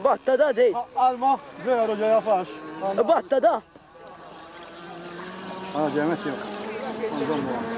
Batta da dej. Alma, veru ġej għafax. Batta da. Ah, metti. Għadja, metti.